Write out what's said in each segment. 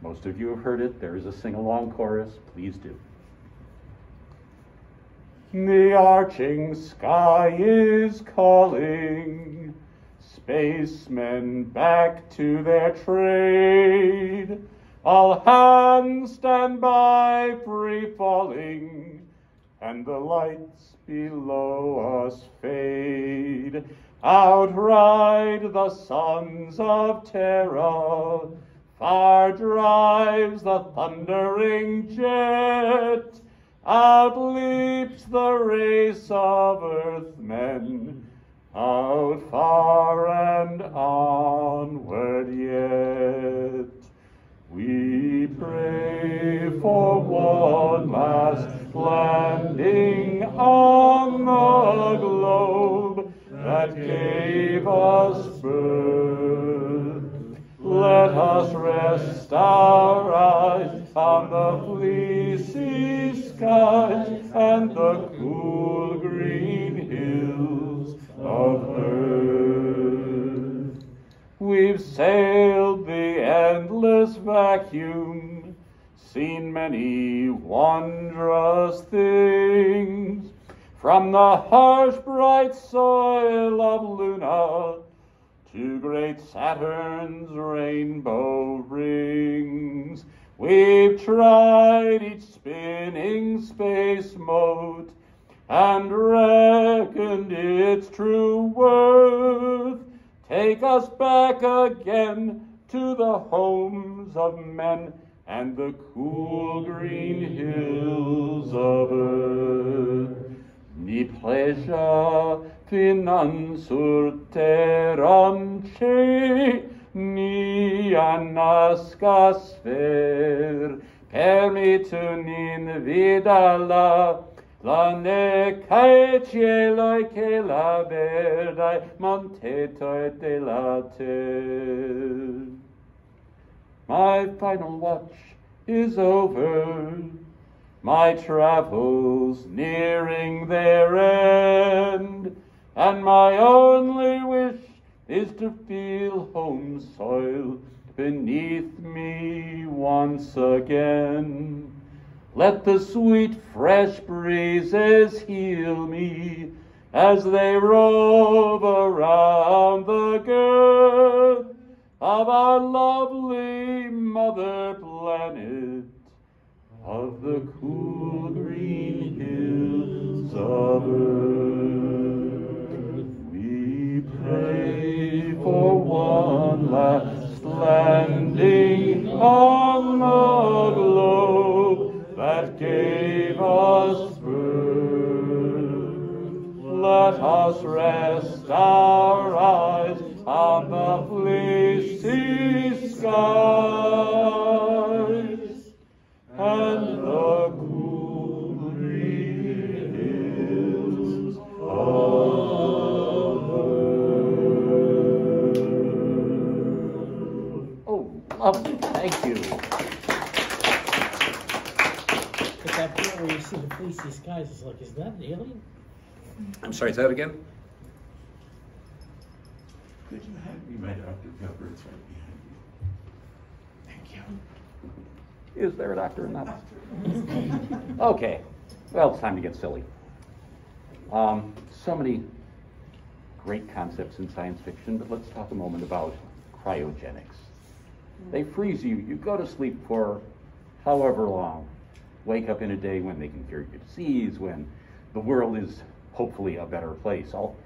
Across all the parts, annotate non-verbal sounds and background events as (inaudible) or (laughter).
Most of you have heard it. There is a sing along chorus. Please do. The arching sky is calling spacemen back to their trade. All hands stand by, free falling, and the lights below us fade. Outride the sons of terror, far drives the thundering jet, out leaps the race of earthmen, out far and onward yet. We pray for one harsh bright soil of Luna to great Saturn's rainbow rings. We've tried each spinning space mote and reckoned its true worth. Take us back again to the homes of men and the cool green hills of earth. Mi finansur terram ce, ni anascas fer, permitun in vida la, che la. My final watch is over, my travels nearing their end, and my only wish is to feel home soil beneath me once again. Let the sweet fresh breezes heal me as they rove around the girth of our lovely mother planet of the cool green hills of earth. We pray for one last landing on the globe that gave us birth. Let us rest our eyes sorry, say that again? Could you hand me my Dr. Pepper? It's right behind you. Thank you. Is there a doctor in that? (laughs) Okay, well, it's time to get silly. Um, so many great concepts in science fiction, but let's talk a moment about cryogenics. They freeze you, you go to sleep for however long, wake up in a day when they can cure your disease, when the world is hopefully a better place. All,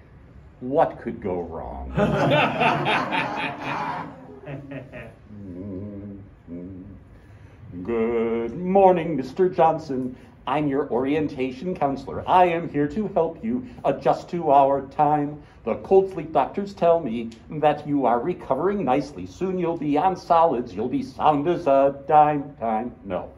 what could go wrong? (laughs) Good morning, Mr. Johnson. I'm your orientation counselor. I am here to help you adjust to our time. The cold sleep doctors tell me that you are recovering nicely. Soon you'll be on solids. You'll be sound as a dime. Time? No.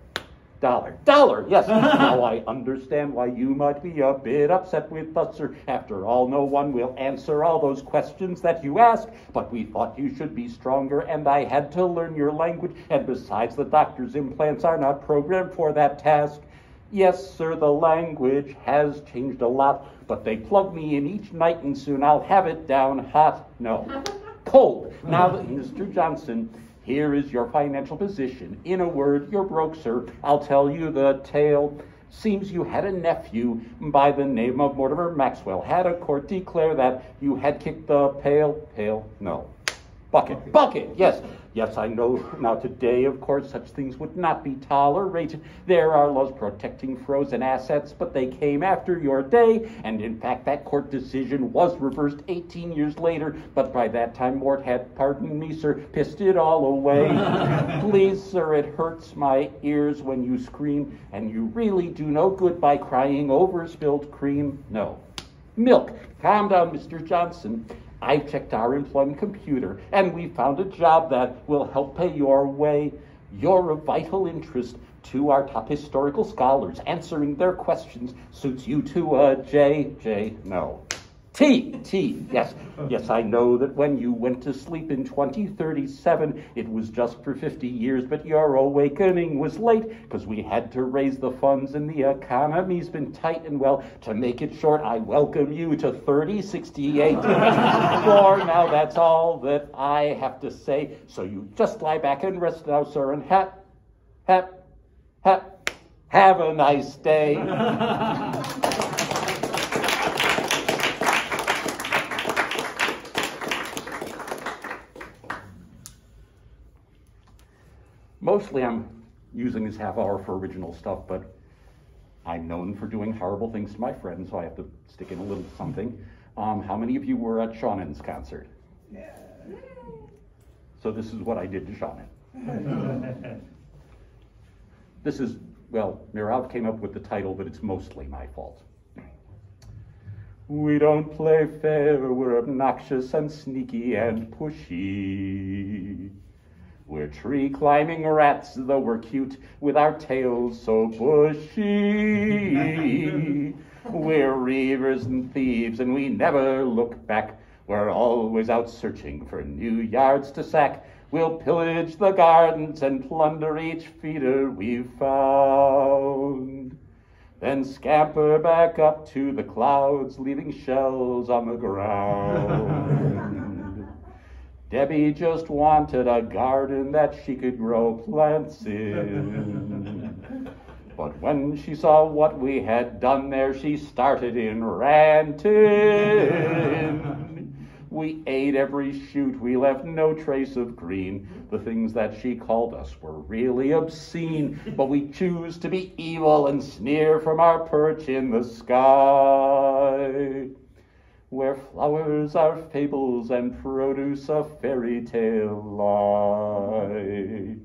Dollar. Dollar! Yes, (laughs) now I understand why you might be a bit upset with us, sir. After all, no one will answer all those questions that you ask, but we thought you should be stronger, and I had to learn your language, and besides, the doctor's implants are not programmed for that task. Yes, sir, the language has changed a lot, but they plug me in each night, and soon I'll have it down hot. No, (laughs) cold. Now, Mr. Johnson, Here is your financial position. In a word, you're broke, sir. I'll tell you the tale. Seems you had a nephew by the name of Mortimer Maxwell. Had a court declare that you had kicked the pail. Pail? No. Bucket. Bucket, yes. Yes, I know. Now, today, of course, such things would not be tolerated. There are laws protecting frozen assets, but they came after your day. And in fact, that court decision was reversed 18 years later. But by that time, Mort had, pardon me, sir, pissed it all away. (laughs) Please, sir, it hurts my ears when you scream, and you really do no good by crying over spilled cream. No. Milk. Calm down, Mr. Johnson. I checked our employment computer and we found a job that will help pay your way. You're a vital interest to our top historical scholars. Answering their questions suits you to a uh, J. J. No. T, T, yes, yes, I know that when you went to sleep in 2037, it was just for 50 years, but your awakening was late because we had to raise the funds and the economy's been tight. And well, to make it short, I welcome you to 3068. For now, that's all that I have to say. So you just lie back and rest now, sir, and hap, hap, hap, have a nice day. (laughs) Mostly I'm using this half hour for original stuff, but I'm known for doing horrible things to my friends, so I have to stick in a little something. Um, how many of you were at Shannon's concert? Yeah. So this is what I did to Shannon. this is, well, Mirav came up with the title, but it's mostly my fault. We don't play fair, we're obnoxious and sneaky and pushy. We're tree climbing rats, though we're cute, with our tails so bushy. (laughs) we're reavers and thieves, and we never look back. We're always out searching for new yards to sack. We'll pillage the gardens and plunder each feeder we've found. Then scamper back up to the clouds, leaving shells on the ground. (laughs) Debbie just wanted a garden that she could grow plants in. (laughs) But when she saw what we had done there, she started in ranting. We ate every shoot, we left no trace of green. The things that she called us were really obscene, but we choose to be evil and sneer from our perch in the sky where flowers are fables and produce a fairy tale lie.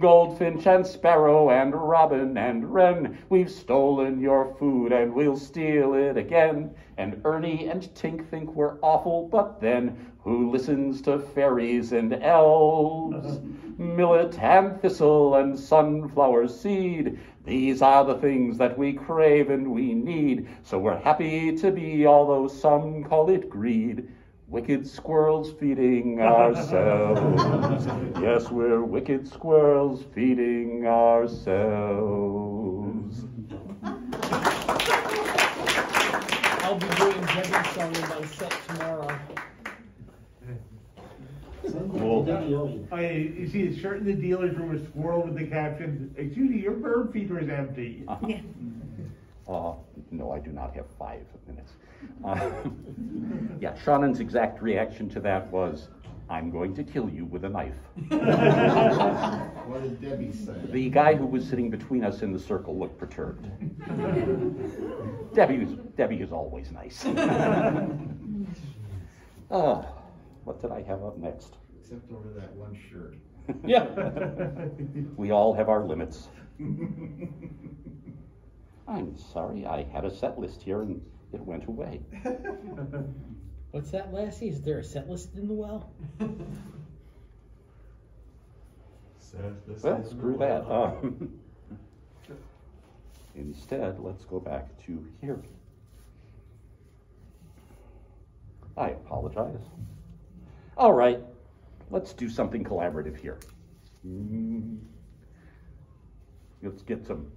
Goldfinch and sparrow and robin and wren, we've stolen your food and we'll steal it again. And Ernie and Tink think we're awful, but then who listens to fairies and elves? (laughs) Millet and thistle and sunflower seed, these are the things that we crave and we need, so we're happy to be, although some call it greed. Wicked squirrels feeding (laughs) ourselves. yes, we're wicked squirrels feeding ourselves. I'll be doing Debbie's song in my set tomorrow. Cool. I, you see a shirt in the dealer's room, a squirrel with the caption, excuse me, your bird feeder is empty. Uh, no, I do not have five minutes. Uh, yeah, Shannon's exact reaction to that was, I'm going to kill you with a knife. (laughs) What did Debbie say? The guy who was sitting between us in the circle looked perturbed. Debbie, was, Debbie is always nice. (laughs) uh, what did I have up next? Except over that one shirt. (laughs) Yeah. (laughs) We all have our limits. (laughs) I'm sorry, I had a set list here and it went away. What's that, Lassie? Is there a set list in the well? Well, screw that. Um, instead, let's go back to here. I apologize. All right, let's do something collaborative here. Mm. Let's get some.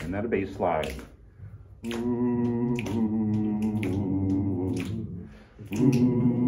And then a bass slide. Ooh. Well, the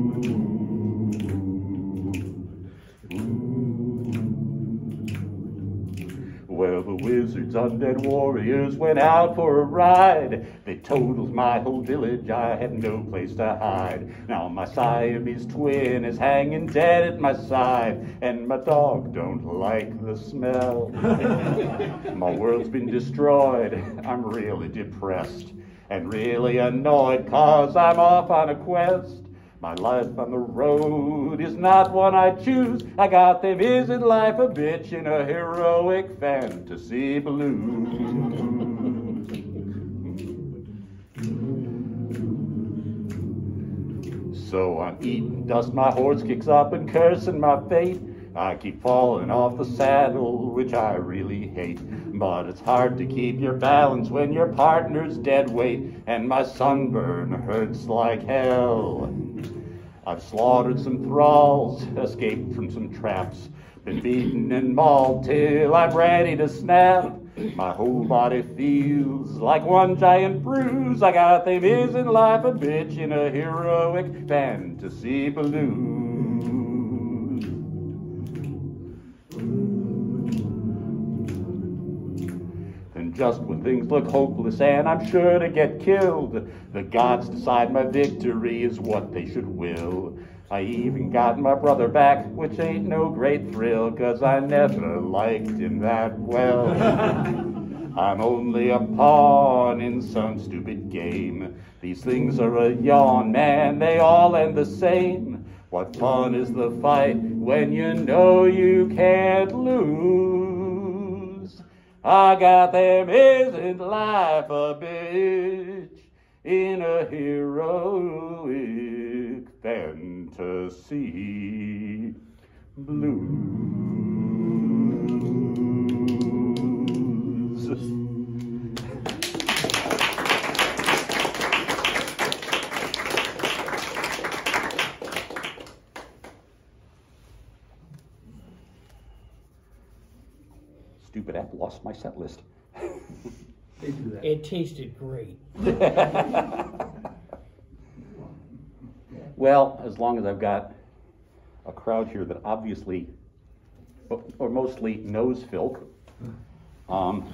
wizard's undead warriors went out for a ride. They totaled my whole village, I had no place to hide. Now my Siamese twin is hanging dead at my side, and my dog don't like the smell. (laughs) my world's been destroyed, I'm really depressed, and really annoyed cause I'm off on a quest. My life on the road is not one I choose. I got them isn't life a bitch in a heroic fantasy blues. So I'm eating dust, my horse kicks up and cursing my fate. I keep falling off the saddle, which I really hate. But it's hard to keep your balance when your partner's dead weight, and my sunburn hurts like hell. I've slaughtered some thralls, escaped from some traps, been beaten and mauled till I'm ready to snap. My whole body feels like one giant bruise. I got them isn't life a bitch in a heroic fantasy blues. Just when things look hopeless and I'm sure to get killed, the gods decide my victory is what they should will. I even got my brother back, which ain't no great thrill, cause I never liked him that well. (laughs) I'm only a pawn in some stupid game. These things are a yawn, man, they all end the same. What fun is the fight when you know you can't lose? I got them, isn't life a bitch in a heroic fantasy blues? Stupid app lost my set list. They do that. It tasted great. (laughs) Well, as long as I've got a crowd here that obviously, or mostly knows Filk. Um,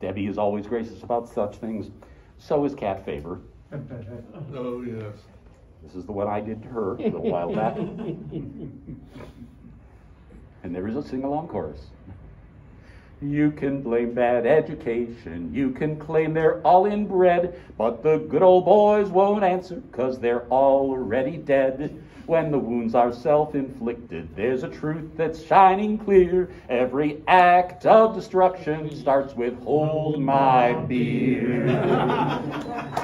Debbie is always gracious about such things. So is Cat Faber. (laughs) Oh, yes. This is the one I did to her a little while back. (laughs) And there is a sing-along chorus. You can blame bad education, you can claim they're all inbred, but the good old boys won't answer, cause they're already dead. When the wounds are self-inflicted, there's a truth that's shining clear. Every act of destruction starts with hold my beer. (laughs)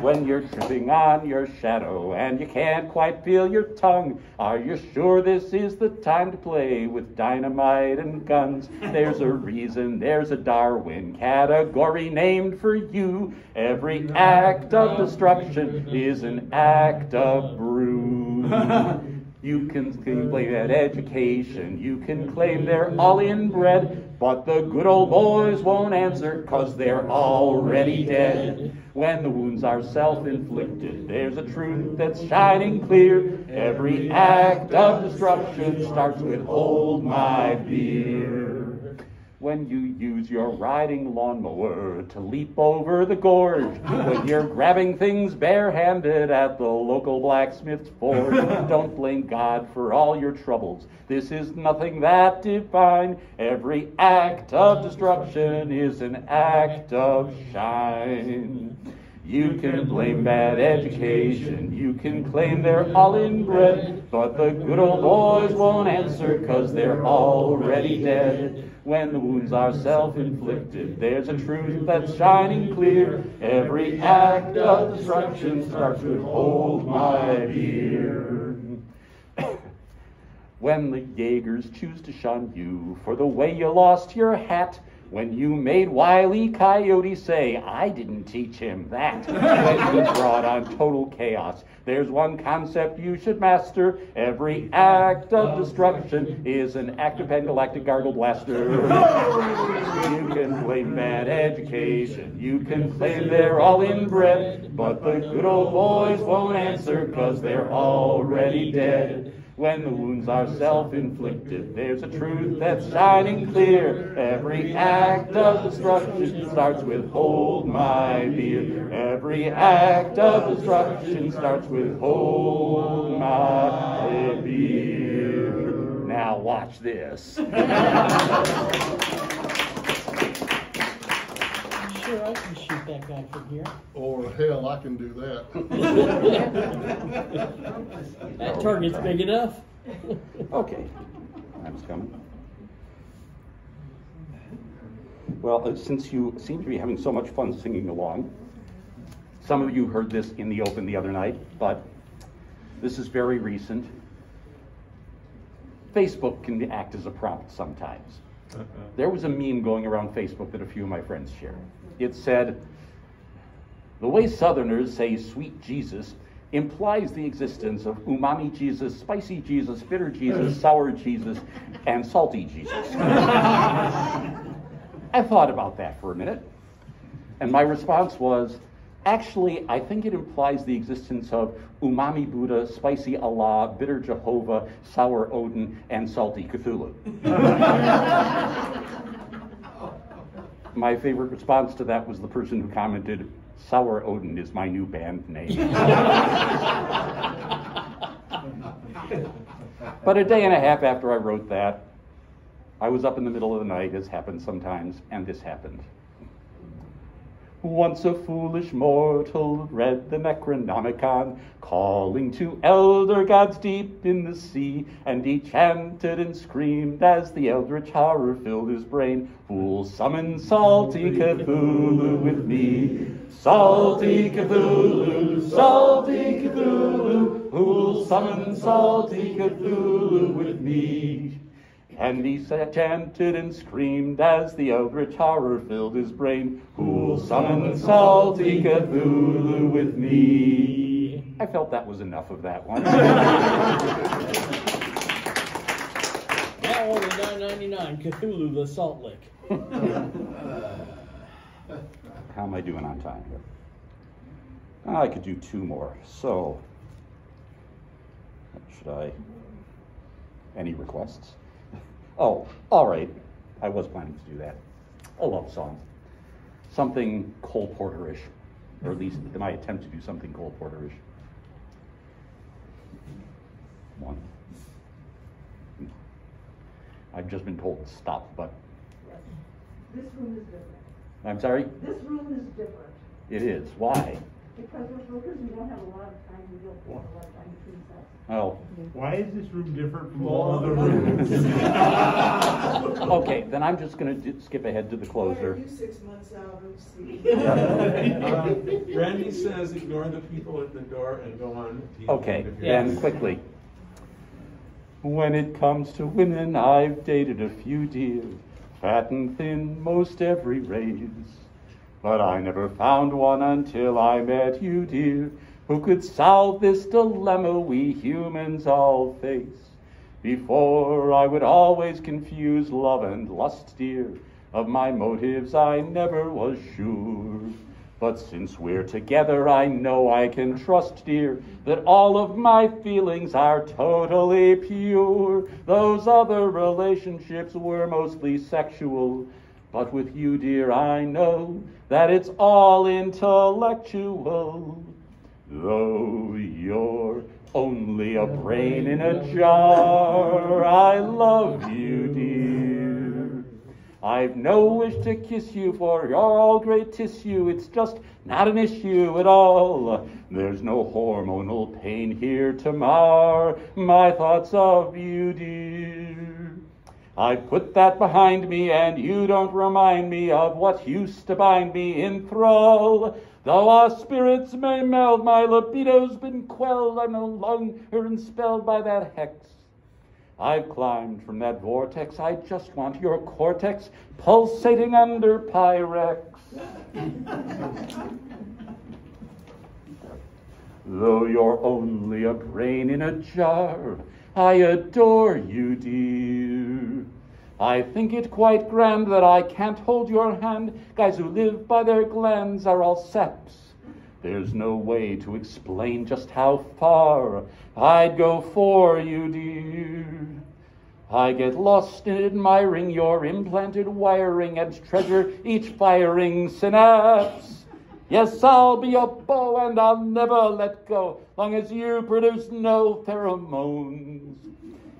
when you're tripping on your shadow and you can't quite feel your tongue. Are you sure this is the time to play with dynamite and guns? There's a reason, there's a Darwin category named for you. Every act of destruction is an act of bruise. (laughs) You can claim that education, you can claim they're all inbred, but the good old boys won't answer cause they're already dead. When the wounds are self-inflicted, there's a truth that's shining clear. Every act of destruction starts with hold my beer. When you use your riding lawnmower to leap over the gorge, when you're grabbing things barehanded at the local blacksmith's forge, don't blame God for all your troubles. This is nothing that divine. Every act of destruction is an act of shine. You can blame bad education, you can claim they're all inbred, but the good old boys won't answer cause they're already dead. When the wounds are self-inflicted, there's a truth that's shining clear. Every act of destruction starts with hold my beer. (coughs) When the Jaegers choose to shun you for the way you lost your hat, When you made Wiley. Coyote say, I didn't teach him that, (laughs) when you brought on total chaos. There's one concept you should master. Every act of destruction is an act of pangalactic gargle blaster. You can blame bad education. You can claim they're all inbred. But the good old boys won't answer because they're already dead. When the wounds are self-inflicted, there's a truth that's shining clear. Every act of destruction starts with hold my beer. Every act of destruction starts with hold my beer. Now watch this. (laughs) Sure, I can shoot that guy from here. Or hell, I can do that. (laughs) That target's big enough. Okay, time's coming. Well, uh, since you seem to be having so much fun singing along, some of you heard this in the open the other night, but this is very recent. Facebook can act as a prompt sometimes. There was a meme going around Facebook that a few of my friends shared. It said, The way Southerners say sweet Jesus implies the existence of umami Jesus, spicy Jesus, bitter Jesus, (laughs) sour Jesus, and salty Jesus. (laughs) I thought about that for a minute, and my response was actually, I think it implies the existence of umami Buddha, spicy Allah, bitter Jehovah, sour Odin, and salty Cthulhu. my favorite response to that was the person who commented, Sour Odin is my new band name. but a day and a half after I wrote that, I was up in the middle of the night, as happens sometimes, and this happened. Once a foolish mortal read the Necronomicon, calling to elder gods deep in the sea, and he chanted and screamed as the eldritch horror filled his brain. Fool, summon salty Cthulhu with me. Salty Cthulhu, salty Cthulhu, who'll summon salty Cthulhu with me? And he chanted and screamed as the eldritch horror filled his brain. Who'll summon salty Cthulhu with me? I felt that was enough of that one. Now only nine ninety-nine, Cthulhu the Salt Lick. (laughs) How am I doing on time here? Ah, I could do two more. So, should I? Any requests? Oh, all right. I was planning to do that. A love song. Something Cole Porterish, or at least my attempt to do something Cole Porterish. One. I've just been told to stop, but This room is different. I'm sorry? This room is different, It is. Why? Because we're smokers, we don't have a lot of time, we don't have a lot of time between sets. Oh, Why is this room different from all other (laughs) rooms? okay, then I'm just gonna di- skip ahead to the Why are closer. you six months out of sleep? (laughs) Uh, Randy says ignore the people at the door and go on. TV Okay, if you're- then quickly. When it comes to women, I've dated a few dear, fat and thin, most every race. But I never found one until I met you, dear, who could solve this dilemma we humans all face. Before I would always confuse love and lust, dear. Of my motives I never was sure. But since we're together, I know I can trust, dear, that all of my feelings are totally pure. Those other relationships were mostly sexual. But with you, dear, I know that it's all intellectual. Though you're only a brain in a jar, I love you, dear. I've no wish to kiss you, for you're all great tissue. It's just not an issue at all. There's no hormonal pain here to mar my thoughts of you, dear. I put that behind me, and you don't remind me of what used to bind me in thrall. Though our spirits may meld, my libido's been quelled. I'm no longer enspelled by that hex. I've climbed from that vortex. I just want your cortex pulsating under Pyrex. (laughs) Though you're only a brain in a jar, I adore you, dear. I think it quite grand that I can't hold your hand. Guys who live by their glands are all saps. There's no way to explain just how far I'd go for you, dear. I get lost in admiring your implanted wiring and treasure each firing synapse. Yes, I'll be a bow and I'll never let go, long as you produce no pheromones.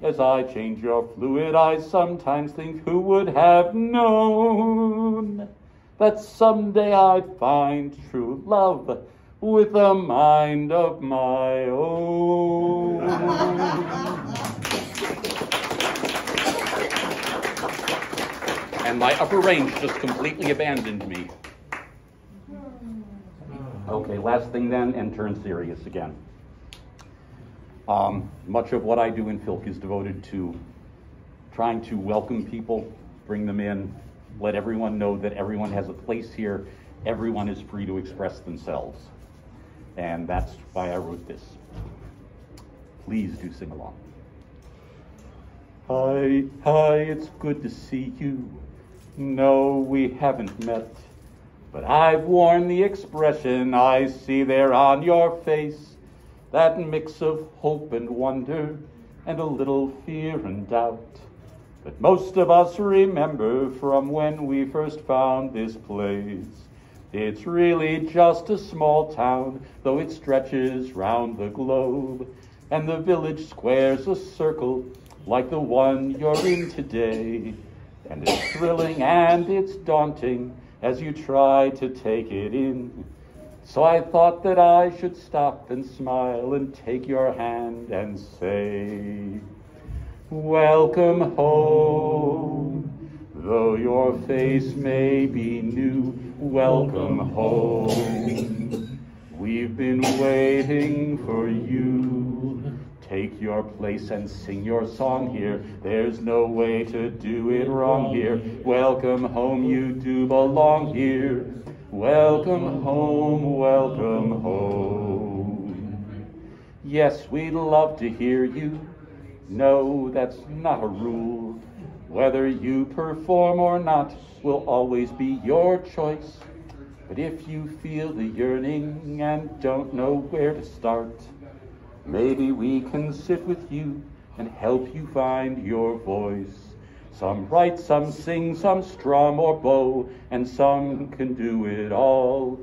As I change your fluid, I sometimes think who would have known that someday I'd find true love with a mind of my own. and my upper range just completely abandoned me. Okay, last thing then, and turn serious again. Um, much of what I do in Filk is devoted to trying to welcome people, bring them in, let everyone know that everyone has a place here, everyone is free to express themselves. And that's why I wrote this. Please do sing along. Hi, hi, it's good to see you. No, we haven't met, but I've worn the expression I see there on your face that mix of hope and wonder and a little fear and doubt. But most of us remember from when we first found this place. It's really just a small town, though it stretches round the globe, and the village square's a circle like the one you're in today. And it's thrilling and it's daunting as you try to take it in. So I thought that I should stop and smile and take your hand and say, Welcome home. Though your face may be new, welcome home. We've been waiting for you. Take your place and sing your song here. There's no way to do it wrong here. Welcome home, you do belong here. Welcome home, welcome home. Yes, we'd love to hear you. No, that's not a rule. Whether you perform or not will always be your choice. But if you feel the yearning and don't know where to start, maybe we can sit with you and help you find your voice. Some write, some sing, some strum or bow, and some can do it all.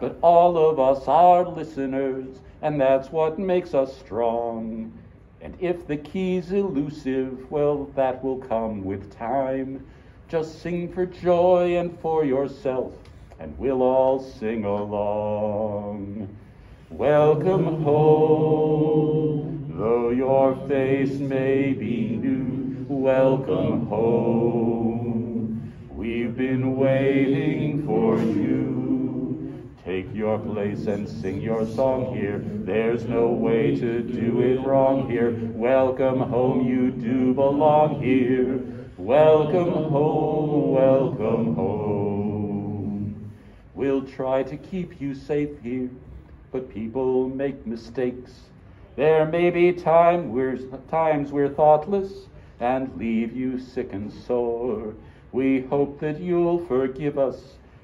But all of us are listeners, and that's what makes us strong. And if the key's elusive, well, that will come with time. Just sing for joy and for yourself, and we'll all sing along. Welcome home, your may be new. Welcome home. We've been waiting for you. Take your place and sing your song here. There's no way to do it wrong here. Welcome home, you do belong here. Welcome home, welcome home. We'll try to keep you safe here, but people make mistakes. There may be time times we're thoughtless and leave you sick and sore. We hope that you'll forgive us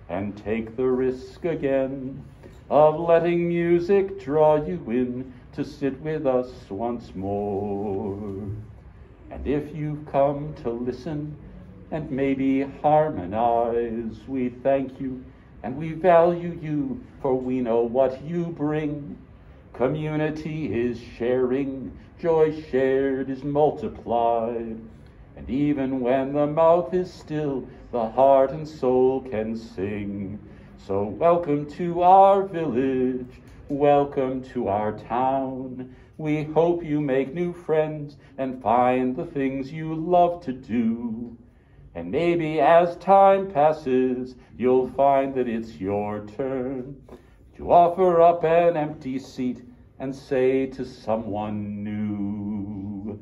and take the risk again of letting music draw you in to sit with us once more. And if you've come to listen and maybe harmonize, we thank you and we value you, for we know what you bring. Community is sharing, joy shared is multiplied. And even when the mouth is still, the heart and soul can sing. So welcome to our village, welcome to our town. We hope you make new friends and find the things you love to do. And maybe as time passes, you'll find that it's your turn to offer up an empty seat and say to someone new,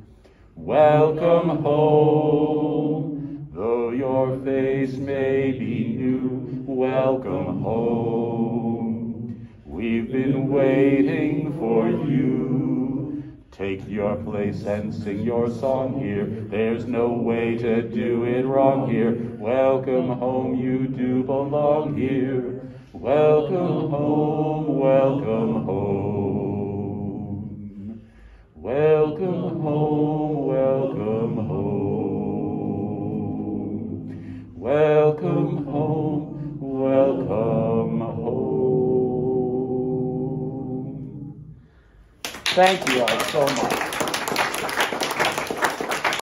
Welcome home, though your face may be new. Welcome home. We've been waiting for you. Take your place and sing your song here. There's no way to do it wrong here. Welcome home, you do belong here. Welcome home, welcome home. Welcome home, welcome home. Welcome home, welcome home. Thank you all so much.